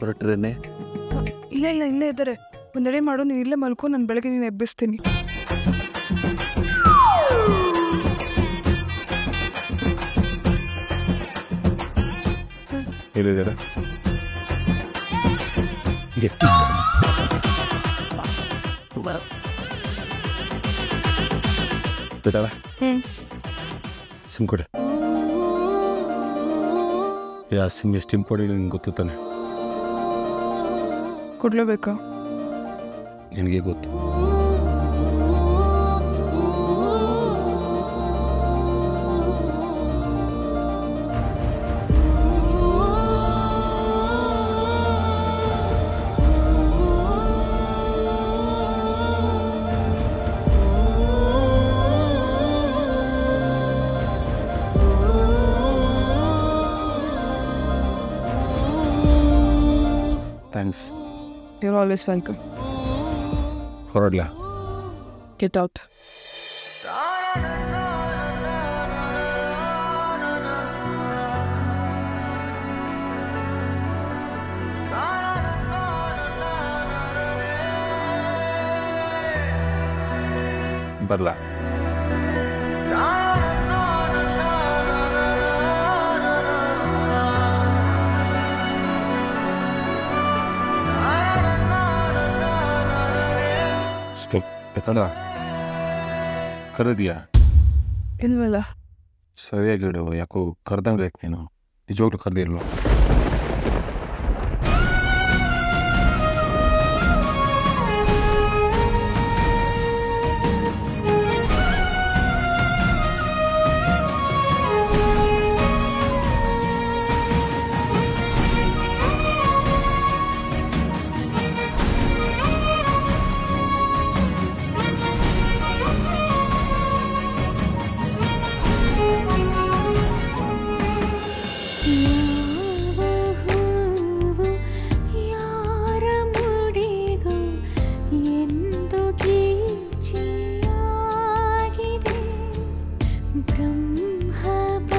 ಹೊರಟ್ರೇನೆ? ಇಲ್ಲ ಇಲ್ಲ ಇಲ್ಲೇ ಇದ್ದಾರೆ. ಒಂದೆಡೆ ಮಾಡು ನೀನು ಇಲ್ಲೇ ಮಲ್ಕೋ ನಾನು ಬೆಳಗ್ಗೆ ನೀನು ಎಬ್ಬಿಸ್ತೀನಿ. ಹೇಳಿದಾರೆ ಸಿಮ್ ಕೊಡ. ಯಾ ಸಿಮ್ ಎಷ್ಟು ಇಂಪಾರ್ಟೆಂಟ್ ನಿಂಗೆ ಗೊತ್ತು ತಾನೆ? ಕೊಡ್ಲೇಬೇಕಾ ನಿನಗೆ ಗೊತ್ತು thanks your always welcome ಹೊರಡ್ಲಾ get out ಬರಲಾ ಕನ್ನಡ ಕರೆದಿಯಾ? ಇಲ್ವಲ್ಲ. ಸರಿಯಾಗಿ ಯಾಕೋ ಕರೆದಂಗೆ ಆಯ್ತು ನೀನು. ನಿಜವಾಗ್ಲೂ ಕರೆದಿಲ್ವಾ? ब्रह्म